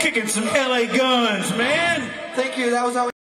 Kicking some LA guns, man. Thank you. That was all.